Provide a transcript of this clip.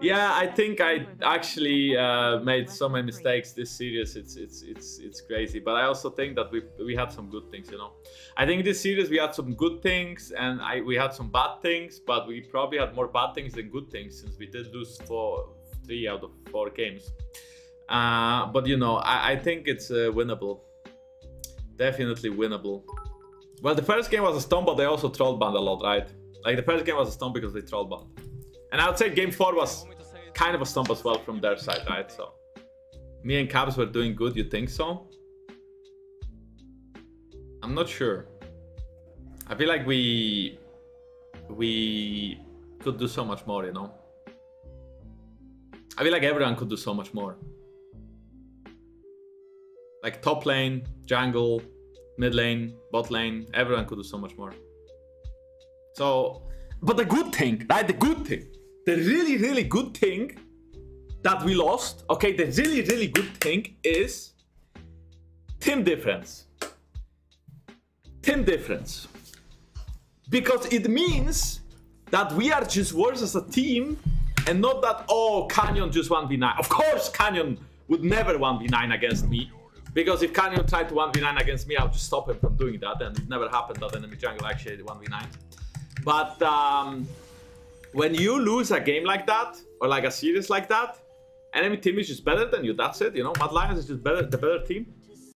Yeah, I think I actually uh, made so many mistakes this series. It's it's it's it's crazy. But I also think that we we had some good things. You know, I think this series we had some good things and I we had some bad things. But we probably had more bad things than good things since we did lose four, three out of four games. Uh, but you know, I, I think it's uh, winnable. Definitely winnable. Well, the first game was a stone, but they also troll banned a lot, right? Like the first game was a stone because they troll banned. And I would say game four was kind of a stump as well from their side, right? So me and Caps were doing good, you think so? I'm not sure. I feel like we we could do so much more, you know? I feel like everyone could do so much more. Like top lane, jungle, mid lane, bot lane, everyone could do so much more. So, but the good thing, right? The good thing the really, really good thing that we lost, okay, the really, really good thing is team difference. Team difference. Because it means that we are just worse as a team and not that, oh, Canyon just 1v9. Of course, Canyon would never 1v9 against me. Because if Canyon tried to 1v9 against me, I would just stop him from doing that. And it never happened that enemy jungle actually 1v9. But um, when you lose a game like that, or like a series like that, enemy team is just better than you. That's it. You know, Mad Lions is just better, the better team.